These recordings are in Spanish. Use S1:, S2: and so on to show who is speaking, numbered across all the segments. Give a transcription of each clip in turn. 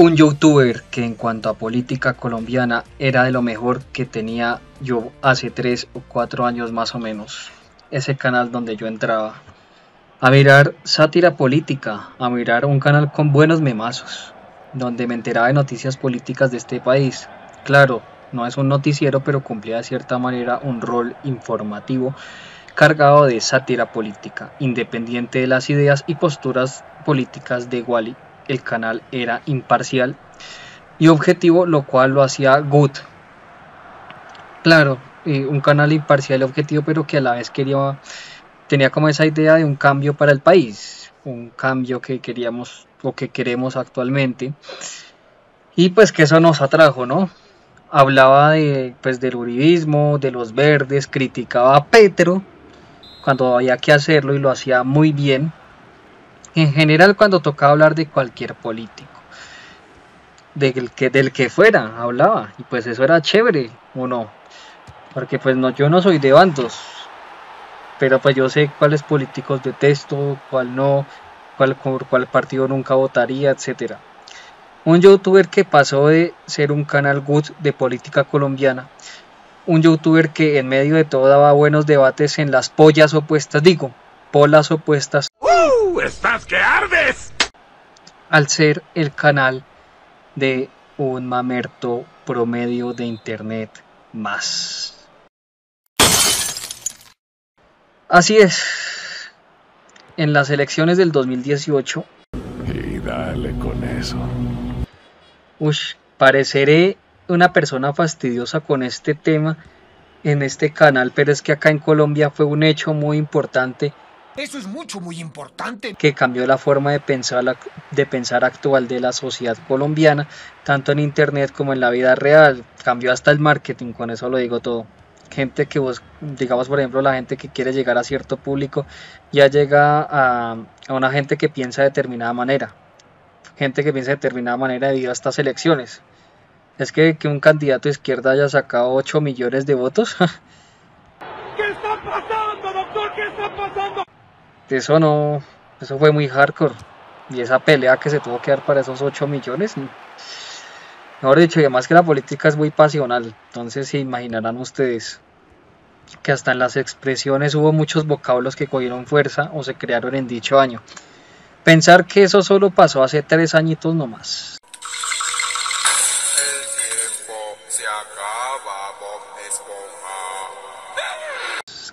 S1: un youtuber que en cuanto a política colombiana era de lo mejor que tenía yo hace 3 o 4 años más o menos. Ese canal donde yo entraba. A mirar sátira política, a mirar un canal con buenos memazos, donde me enteraba de noticias políticas de este país. Claro, no es un noticiero, pero cumplía de cierta manera un rol informativo cargado de sátira política, independiente de las ideas y posturas políticas de Wally el canal era imparcial y objetivo, lo cual lo hacía good. Claro, eh, un canal imparcial y objetivo, pero que a la vez quería, tenía como esa idea de un cambio para el país, un cambio que queríamos o que queremos actualmente. Y pues que eso nos atrajo, ¿no? Hablaba de, pues, del uribismo, de los verdes, criticaba a Petro cuando había que hacerlo y lo hacía muy bien en general cuando tocaba hablar de cualquier político, del que, del que fuera, hablaba, y pues eso era chévere, ¿o no? Porque pues no, yo no soy de bandos, pero pues yo sé cuáles políticos detesto, cuál no, cuál, por cuál partido nunca votaría, etcétera. Un youtuber que pasó de ser un canal good de política colombiana, un youtuber que en medio de todo daba buenos debates en las pollas opuestas, digo, polas opuestas
S2: ¡Estás que ardes!
S1: Al ser el canal de un mamerto promedio de internet más. Así es. En las elecciones del 2018.
S2: Y dale con eso.
S1: Ush, pareceré una persona fastidiosa con este tema en este canal, pero es que acá en Colombia fue un hecho muy importante
S3: eso es mucho, muy importante.
S1: Que cambió la forma de pensar, de pensar actual de la sociedad colombiana, tanto en Internet como en la vida real. Cambió hasta el marketing, con eso lo digo todo. Gente que vos, digamos por ejemplo, la gente que quiere llegar a cierto público, ya llega a, una gente que piensa de determinada manera. Gente que piensa de determinada manera debido a estas elecciones. Es que, que un candidato de izquierda haya sacado 8 millones de votos.
S2: ¿Qué está pasando, doctor? ¿Qué está pasando?
S1: Eso no, eso fue muy hardcore. Y esa pelea que se tuvo que dar para esos 8 millones. Mejor dicho, y además que la política es muy pasional. Entonces se imaginarán ustedes que hasta en las expresiones hubo muchos vocablos que cogieron fuerza o se crearon en dicho año. Pensar que eso solo pasó hace tres añitos nomás.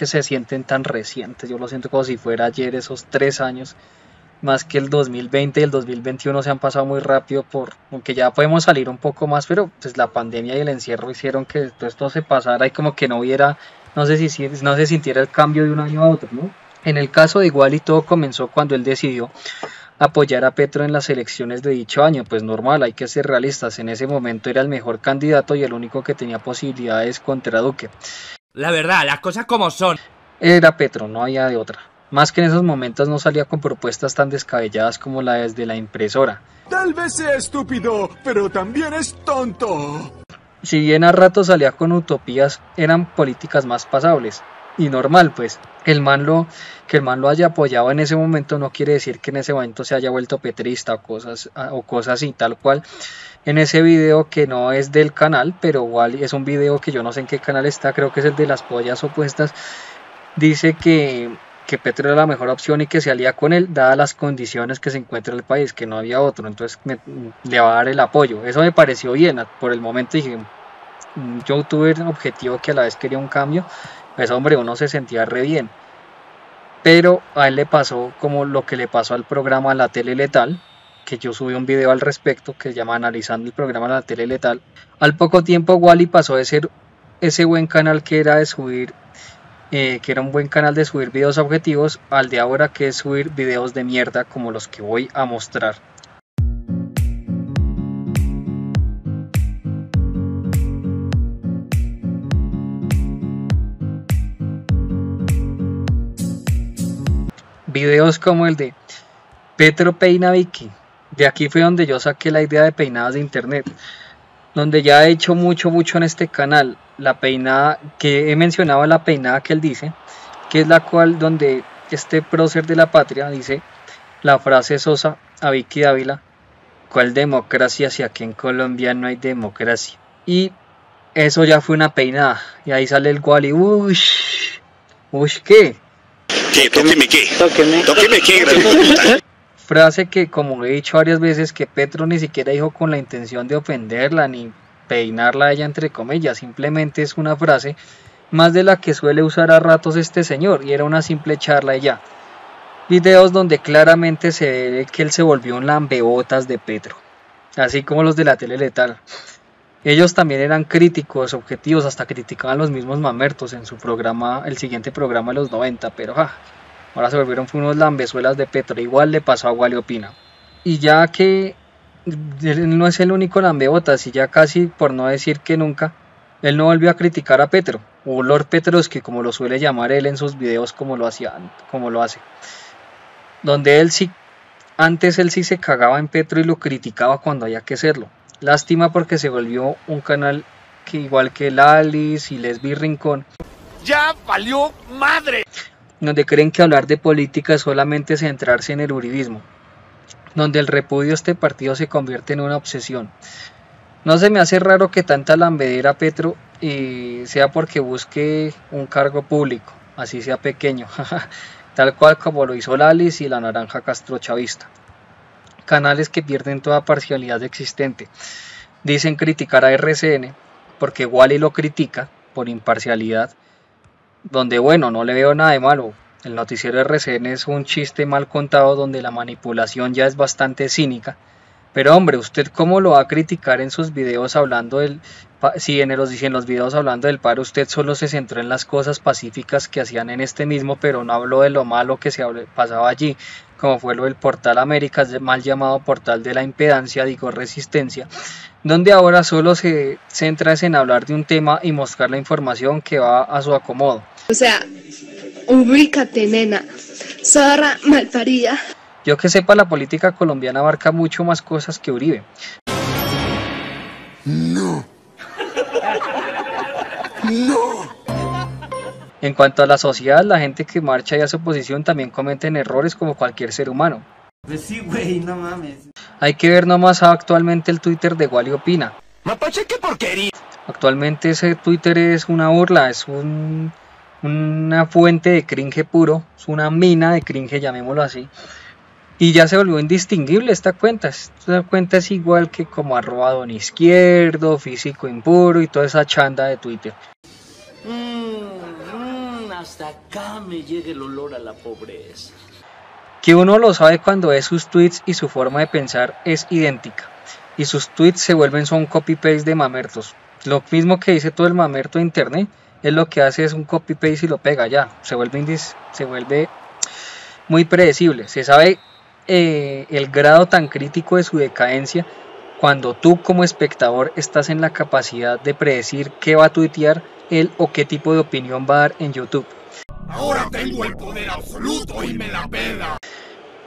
S1: Que se sienten tan recientes. Yo lo siento como si fuera ayer esos tres años. Más que el 2020 y el 2021 se han pasado muy rápido por, aunque ya podemos salir un poco más, pero pues la pandemia y el encierro hicieron que todo esto se pasara y como que no hubiera, no sé si no se sintiera el cambio de un año a otro, ¿no? En el caso de Igual todo comenzó cuando él decidió apoyar a Petro en las elecciones de dicho año. Pues normal, hay que ser realistas. En ese momento era el mejor candidato y el único que tenía posibilidades contra Duque.
S3: La verdad, las cosas como son.
S1: Era Petro, no había de otra. Más que en esos momentos no salía con propuestas tan descabelladas como la desde la impresora.
S2: Tal vez sea estúpido, pero también es tonto.
S1: Si bien a rato salía con utopías, eran políticas más pasables. Y normal, pues, el man lo, que el man lo haya apoyado en ese momento no quiere decir que en ese momento se haya vuelto petrista o cosas, o cosas así, tal cual. En ese video que no es del canal, pero igual es un video que yo no sé en qué canal está, creo que es el de las pollas opuestas, dice que, que Petro era la mejor opción y que se alía con él, dadas las condiciones que se encuentra el país, que no había otro, entonces le va a dar el apoyo. Eso me pareció bien, por el momento dije, mm, yo tuve un objetivo que a la vez quería un cambio, pues hombre, uno se sentía re bien. Pero a él le pasó como lo que le pasó al programa La Tele Letal, que yo subí un video al respecto que se llama Analizando el programa la tele letal. Al poco tiempo Wally pasó de ser ese buen canal que era de subir, eh, que era un buen canal de subir videos objetivos, al de ahora que es subir videos de mierda como los que voy a mostrar. Videos como el de Petro Peina Vicky, de aquí fue donde yo saqué la idea de peinadas de internet, donde ya he hecho mucho, mucho en este canal. La peinada que he mencionado, la peinada que él dice, que es la cual donde este prócer de la patria dice la frase sosa a Vicky Dávila, ¿Cuál democracia si aquí en Colombia no hay democracia? Y eso ya fue una peinada. Y ahí sale el Wally. Uy, uy, ¿qué?
S4: ¿Qué? Tóqueme qué.
S5: Tóqueme.
S4: Tóqueme qué, gran.
S1: Frase que, como he dicho varias veces, que Petro ni siquiera dijo con la intención de ofenderla ni peinarla a ella, entre comillas. Simplemente es una frase más de la que suele usar a ratos este señor. Y era una simple charla y ya. Videos donde claramente se ve que él se volvió un lambebotas de Petro. Así como los de la tele letal. Ellos también eran críticos, objetivos, hasta criticaban los mismos mamertos en su programa, el siguiente programa de los 90, pero ja, ahora se volvieron unos lambezuelas de Petro, igual le pasó a Wally Opina. Y ya que él no es el único lambebotas, y ya casi por no decir que nunca, él no volvió a criticar a Petro, o Lord Petrovsky, como lo suele llamar él en sus videos, como lo, hacía, como lo hace. Donde él sí, antes él sí se cagaba en Petro y lo criticaba cuando había que hacerlo Lástima porque se volvió un canal que igual que el Alice y Lesbi Rincón.
S3: ¡Ya valió madre!
S1: Donde creen que hablar de política es solamente centrarse en el uribismo. Donde el repudio a este partido se convierte en una obsesión. No se me hace raro que tanta lambedera Petro y sea porque busque un cargo público, así sea pequeño, tal cual como lo hizo Alice y la naranja Castro Chavista canales que pierden toda parcialidad existente. Dicen criticar a RCN porque Wally lo critica por imparcialidad, donde bueno, no le veo nada de malo. El noticiero RCN es un chiste mal contado donde la manipulación ya es bastante cínica. Pero hombre, ¿usted cómo lo va a criticar en sus videos hablando del... Si en los, en los videos hablando del paro usted solo se centró en las cosas pacíficas que hacían en este mismo, pero no habló de lo malo que se pasaba allí como fue lo del Portal América, mal llamado Portal de la Impedancia, digo Resistencia, donde ahora solo se centra en hablar de un tema y mostrar la información que va a su acomodo.
S6: O sea, ubícate, nena, zorra malparida.
S1: Yo que sepa, la política colombiana abarca mucho más cosas que Uribe.
S4: No. No.
S1: En cuanto a la sociedad, la gente que marcha y hace oposición también cometen errores como cualquier ser humano.
S5: Pues sí, güey, no mames.
S1: Hay que ver nomás actualmente el Twitter de Wally Opina.
S3: Mapache, qué porquería.
S1: Actualmente ese Twitter es una burla, es un, una fuente de cringe puro, es una mina de cringe, llamémoslo así. Y ya se volvió indistinguible esta cuenta. Esta cuenta es igual que como arroba don izquierdo, físico impuro y toda esa chanda de Twitter.
S5: Mm, mm, hasta acá me llega el olor a la pobreza.
S1: Que uno lo sabe cuando ve sus tweets y su forma de pensar es idéntica. Y sus tweets se vuelven son copy-paste de mamertos. Lo mismo que dice todo el mamerto de internet, es lo que hace es un copy-paste y lo pega ya. Se vuelve, se vuelve muy predecible. Se sabe eh, el grado tan crítico de su decadencia cuando tú como espectador estás en la capacidad de predecir qué va a tuitear él o qué tipo de opinión va a dar en YouTube.
S3: Ahora tengo el poder absoluto y me la pela.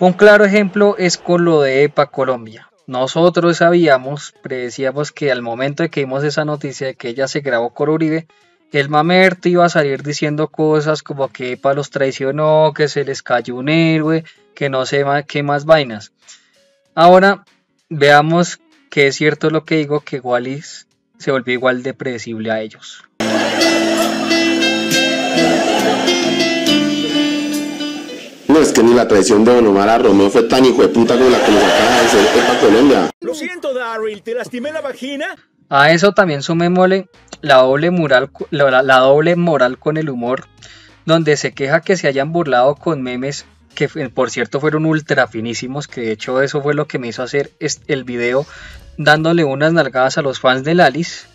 S1: Un claro ejemplo es con lo de EPA Colombia. Nosotros sabíamos, predecíamos que al momento de que vimos esa noticia de que ella se grabó con Uribe, el mamerto iba a salir diciendo cosas como que EPA los traicionó, que se les cayó un héroe, que no sé qué más vainas. Ahora veamos que es cierto lo que digo, que Wallis se volvió igual de predecible a ellos.
S7: No es que ni la traición de Don Omar a Romeo fue tan hijo de puta como la que nos acaba de hacer Epa Colombia.
S2: Lo siento, Daryl, ¿te lastimé la vagina?
S1: A eso también sumémosle la doble, moral, la, la doble moral con el humor, donde se queja que se hayan burlado con memes que por cierto fueron ultra finísimos, que de hecho eso fue lo que me hizo hacer el video dándole unas nalgadas a los fans del Alice,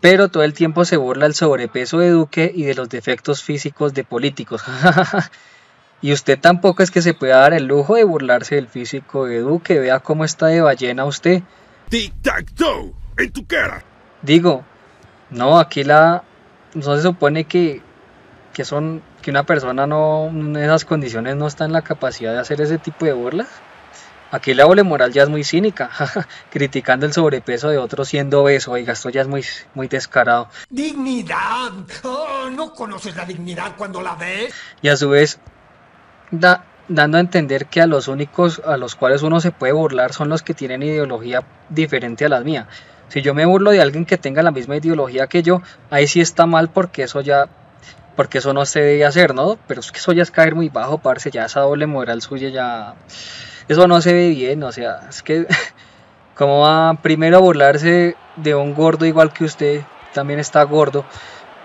S1: pero todo el tiempo se burla el sobrepeso de Duque y de los defectos físicos de políticos. y usted tampoco es que se pueda dar el lujo de burlarse del físico de Duque, vea cómo está de ballena usted.
S2: Tic-tac-toe, en tu cara.
S1: Digo, no, aquí la... No se supone que, que son que una persona no en esas condiciones no está en la capacidad de hacer ese tipo de burlas. Aquí la doble moral ya es muy cínica, criticando el sobrepeso de otros siendo obeso, oiga, esto ya es muy, muy descarado.
S3: ¡Dignidad! Oh, ¿No conoces la dignidad cuando la ves?
S1: Y a su vez, da, dando a entender que a los únicos a los cuales uno se puede burlar son los que tienen ideología diferente a la mía. Si yo me burlo de alguien que tenga la misma ideología que yo, ahí sí está mal porque eso ya porque eso no se debe hacer, ¿no? Pero es que eso ya es caer muy bajo, parce, ya esa doble moral suya ya eso no se ve bien, o sea, es que como va primero a burlarse de un gordo igual que usted, también está gordo.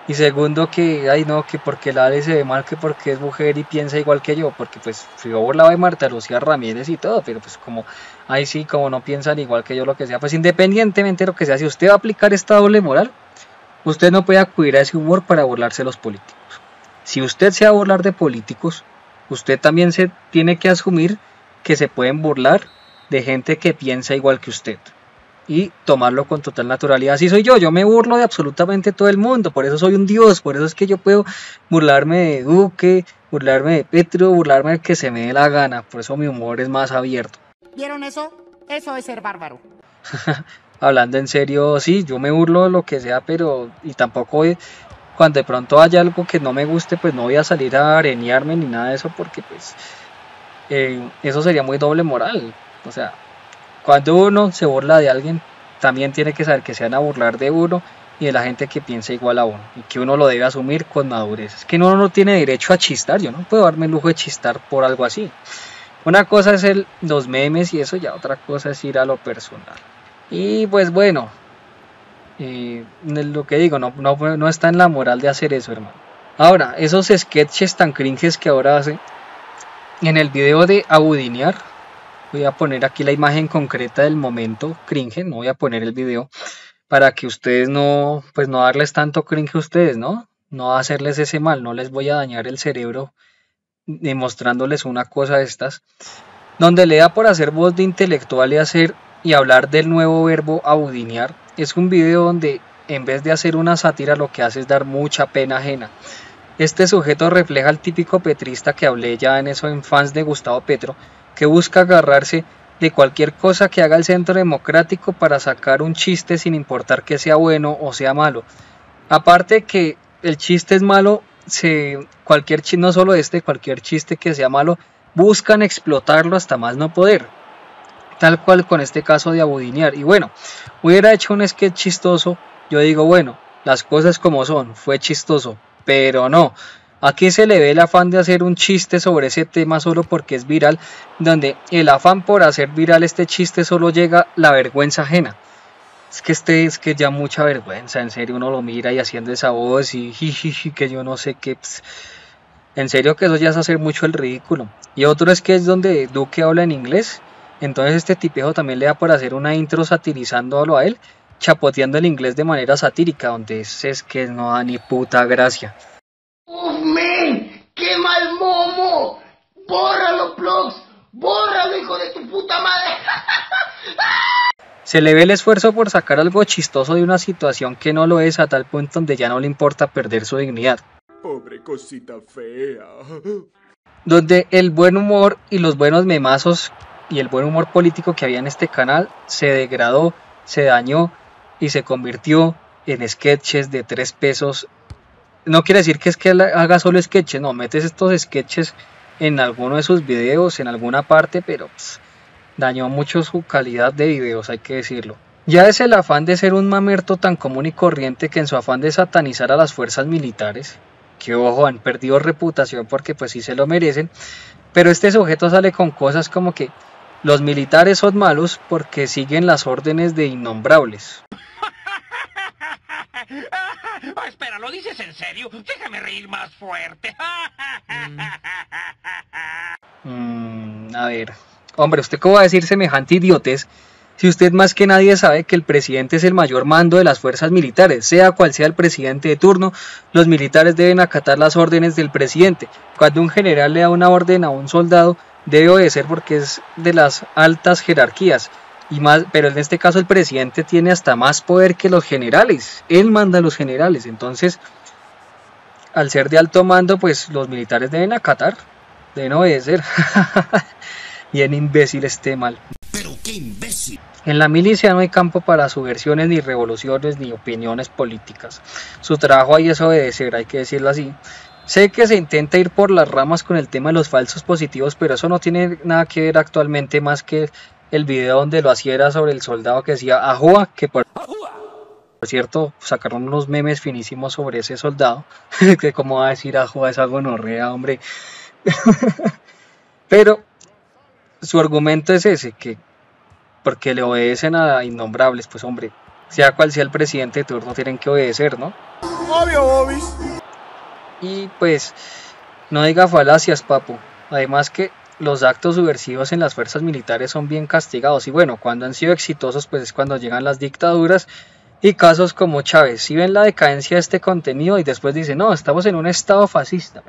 S1: Y segundo que, ay no, que porque la Ale se ve mal, que porque es mujer y piensa igual que yo, porque pues yo burlaba de Marta Lucía Ramírez y todo, pero pues como, ahí sí, como no piensan igual que yo lo que sea, pues independientemente de lo que sea, si usted va a aplicar esta doble moral, usted no puede acudir a ese humor para burlarse de los políticos. Si usted se va a burlar de políticos, usted también se tiene que asumir que se pueden burlar de gente que piensa igual que usted y tomarlo con total naturalidad. Así soy yo, yo me burlo de absolutamente todo el mundo, por eso soy un dios, por eso es que yo puedo burlarme de Duque, burlarme de Petro, burlarme de que se me dé la gana, por eso mi humor es más abierto.
S8: ¿Vieron eso? Eso es ser bárbaro.
S1: Hablando en serio, sí, yo me burlo de lo que sea, pero y tampoco cuando de pronto haya algo que no me guste, pues no voy a salir a arenearme ni nada de eso, porque pues eh, eso sería muy doble moral. O sea, cuando uno se burla de alguien, también tiene que saber que se van a burlar de uno y de la gente que piensa igual a uno y que uno lo debe asumir con madurez. Es que uno no tiene derecho a chistar, yo no puedo darme el lujo de chistar por algo así. Una cosa es el, los memes y eso, ya otra cosa es ir a lo personal. Y pues bueno, eh, lo que digo, no, no, no está en la moral de hacer eso, hermano. Ahora, esos sketches tan cringes que ahora hace, en el video de Audinear, voy a poner aquí la imagen concreta del momento cringe, no voy a poner el video para que ustedes no, pues no darles tanto cringe a ustedes, ¿no? No hacerles ese mal, no les voy a dañar el cerebro demostrándoles una cosa de estas, donde le da por hacer voz de intelectual y hacer y hablar del nuevo verbo audinear. Es un video donde en vez de hacer una sátira lo que hace es dar mucha pena ajena. Este sujeto refleja al típico petrista que hablé ya en eso en fans de Gustavo Petro, que busca agarrarse de cualquier cosa que haga el centro democrático para sacar un chiste sin importar que sea bueno o sea malo. Aparte que el chiste es malo, se, cualquier no solo este, cualquier chiste que sea malo, buscan explotarlo hasta más no poder. Tal cual con este caso de abudinear. Y bueno, hubiera hecho un sketch chistoso, yo digo, bueno, las cosas como son, fue chistoso, pero no. Aquí se le ve el afán de hacer un chiste sobre ese tema solo porque es viral, donde el afán por hacer viral este chiste solo llega la vergüenza ajena. Es que este es que ya mucha vergüenza, en serio uno lo mira y haciendo esa voz y jiji, que yo no sé qué. En serio que eso ya es hacer mucho el ridículo. Y otro es que es donde Duque habla en inglés. Entonces este tipejo también le da por hacer una intro satirizándolo a él, chapoteando el inglés de manera satírica, donde es, es que no da ni puta gracia.
S9: ¡Uf, men! ¡Qué mal momo! ¡Bórralo, Plugs! ¡Bórralo, hijo de tu puta madre!
S1: Se le ve el esfuerzo por sacar algo chistoso de una situación que no lo es a tal punto donde ya no le importa perder su dignidad.
S3: Pobre cosita fea.
S1: Donde el buen humor y los buenos memazos y el buen humor político que había en este canal se degradó, se dañó y se convirtió en sketches de tres pesos no quiere decir que es que haga solo sketches, no, metes estos sketches en alguno de sus videos, en alguna parte, pero dañó mucho su calidad de videos, hay que decirlo. Ya es el afán de ser un mamerto tan común y corriente que en su afán de satanizar a las fuerzas militares, que ojo, han perdido reputación porque pues sí se lo merecen, pero este sujeto sale con cosas como que los militares son malos porque siguen las órdenes de innombrables.
S2: Oh, espera, ¿lo dices en serio? Déjame reír más fuerte.
S1: Mm, a ver, hombre, ¿usted cómo va a decir semejante idiotes si usted más que nadie sabe que el presidente es el mayor mando de las fuerzas militares? Sea cual sea el presidente de turno, los militares deben acatar las órdenes del presidente. Cuando un general le da una orden a un soldado, debe obedecer porque es de las altas jerarquías y más, pero en este caso el presidente tiene hasta más poder que los generales. Él manda a los generales. Entonces, al ser de alto mando, pues los militares deben acatar, deben obedecer. Bien imbécil este mal.
S4: Pero qué imbécil.
S1: En la milicia no hay campo para subversiones, ni revoluciones, ni opiniones políticas. Su trabajo ahí es obedecer, hay que decirlo así. Sé que se intenta ir por las ramas con el tema de los falsos positivos, pero eso no tiene nada que ver actualmente más que el video donde lo hacía sobre el soldado que decía Ajua, que por, por cierto sacaron unos memes finísimos sobre ese soldado, que como va a decir Ajua es algo norrea, hombre. pero su argumento es ese, que porque le obedecen a innombrables, pues hombre, sea cual sea el presidente de turno, tienen que obedecer, ¿no?
S3: Obvio, Bobis.
S1: Y pues, no diga falacias, papu. Además que los actos subversivos en las fuerzas militares son bien castigados y bueno, cuando han sido exitosos pues es cuando llegan las dictaduras y casos como Chávez. Si ven la decadencia de este contenido y después dicen, no, estamos en un estado fascista.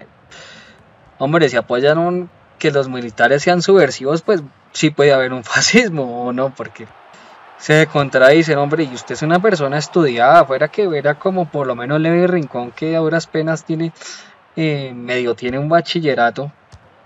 S1: Hombre, si apoyan que los militares sean subversivos, pues sí puede haber un fascismo o no, porque se contradicen, hombre, y usted es una persona estudiada, fuera que verá como por lo menos Levi Rincón, que a duras penas tiene, eh, medio tiene un bachillerato,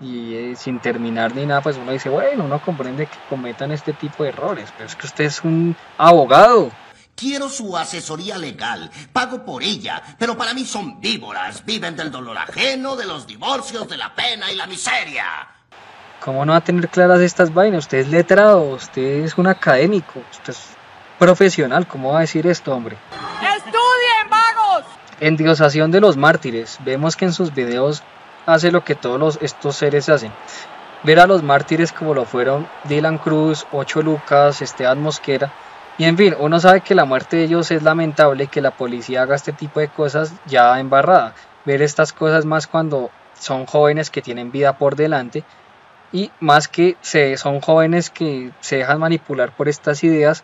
S1: y eh, sin terminar ni nada, pues uno dice, bueno, uno comprende que cometan este tipo de errores, pero es que usted es un abogado.
S9: Quiero su asesoría legal, pago por ella, pero para mí son víboras, viven del dolor ajeno, de los divorcios, de la pena y la miseria.
S1: ¿Cómo no va a tener claras estas vainas? Usted es letrado, usted es un académico, usted es profesional, ¿cómo va a decir esto, hombre?
S8: ¡Estudien, vagos!
S1: En Diosación de los Mártires, vemos que en sus videos hace lo que todos los, estos seres hacen. Ver a los mártires como lo fueron Dylan Cruz, Ocho Lucas, Esteban Mosquera. Y en fin, uno sabe que la muerte de ellos es lamentable que la policía haga este tipo de cosas ya embarrada. Ver estas cosas más cuando son jóvenes que tienen vida por delante y más que se, son jóvenes que se dejan manipular por estas ideas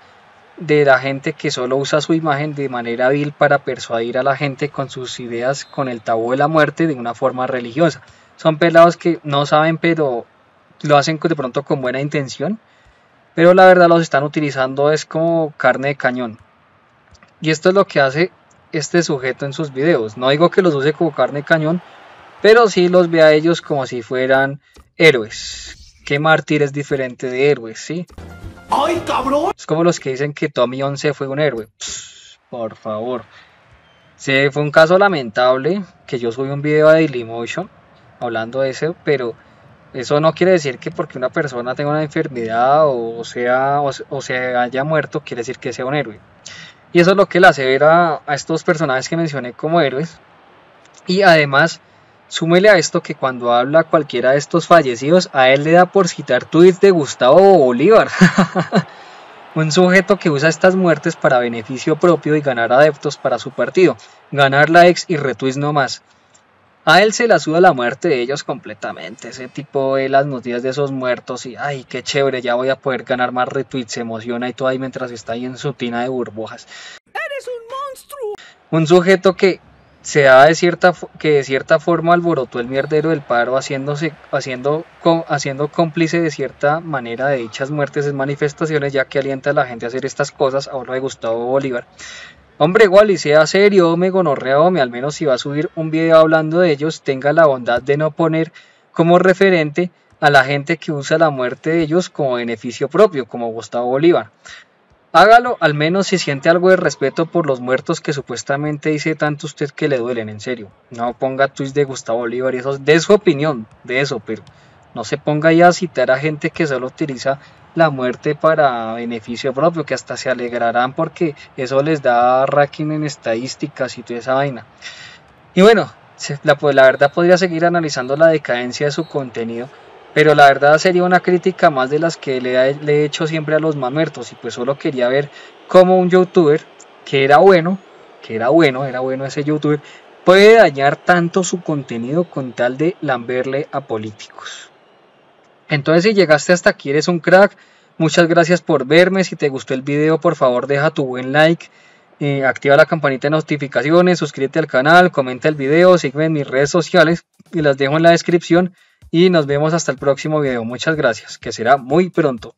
S1: de la gente que solo usa su imagen de manera vil para persuadir a la gente con sus ideas con el tabú de la muerte de una forma religiosa. Son pelados que no saben pero lo hacen de pronto con buena intención, pero la verdad los están utilizando es como carne de cañón. Y esto es lo que hace este sujeto en sus videos. No digo que los use como carne de cañón, pero sí los ve a ellos como si fueran héroes. ¿Qué mártir es diferente de héroes, sí?
S3: ¡Ay, cabrón!
S1: Es como los que dicen que Tommy 11 fue un héroe. Pss, por favor. Sí, fue un caso lamentable que yo subí un video a Dailymotion hablando de eso, pero eso no quiere decir que porque una persona tenga una enfermedad o sea o, o se haya muerto quiere decir que sea un héroe. Y eso es lo que le hace ver a, a estos personajes que mencioné como héroes. Y además Súmele a esto que cuando habla cualquiera de estos fallecidos, a él le da por citar tweets de Gustavo Bolívar. Un sujeto que usa estas muertes para beneficio propio y ganar adeptos para su partido, ganar likes y retweets no más. A él se la suda la muerte de ellos completamente. Ese tipo ve las noticias de esos muertos y, ay, qué chévere, ya voy a poder ganar más retweets. Se emociona y todo ahí mientras está ahí en su tina de burbujas.
S8: ¡Eres un monstruo!
S1: Un sujeto que se da de cierta que de cierta forma alborotó el mierdero del paro haciéndose haciendo haciendo cómplice de cierta manera de dichas muertes en manifestaciones ya que alienta a la gente a hacer estas cosas a de Gustavo Bolívar. Hombre igual y sea serio me gonorrea me al menos si va a subir un video hablando de ellos tenga la bondad de no poner como referente a la gente que usa la muerte de ellos como beneficio propio como Gustavo Bolívar Hágalo al menos si siente algo de respeto por los muertos que supuestamente dice tanto usted que le duelen, en serio. No ponga tweets de Gustavo Bolívar y eso, de su opinión, de eso, pero no se ponga ya a citar a gente que solo utiliza la muerte para beneficio propio, que hasta se alegrarán porque eso les da ranking en estadísticas y toda esa vaina. Y bueno, la, pues, la verdad podría seguir analizando la decadencia de su contenido, pero la verdad sería una crítica más de las que le, he hecho siempre a los mamertos y pues solo quería ver cómo un youtuber que era bueno, que era bueno, era bueno ese youtuber, puede dañar tanto su contenido con tal de lamberle a políticos. Entonces si llegaste hasta aquí eres un crack, muchas gracias por verme, si te gustó el video por favor deja tu buen like, eh, activa la campanita de notificaciones, suscríbete al canal, comenta el video, sígueme en mis redes sociales y las dejo en la descripción y nos vemos hasta el próximo video. Muchas gracias, que será muy pronto.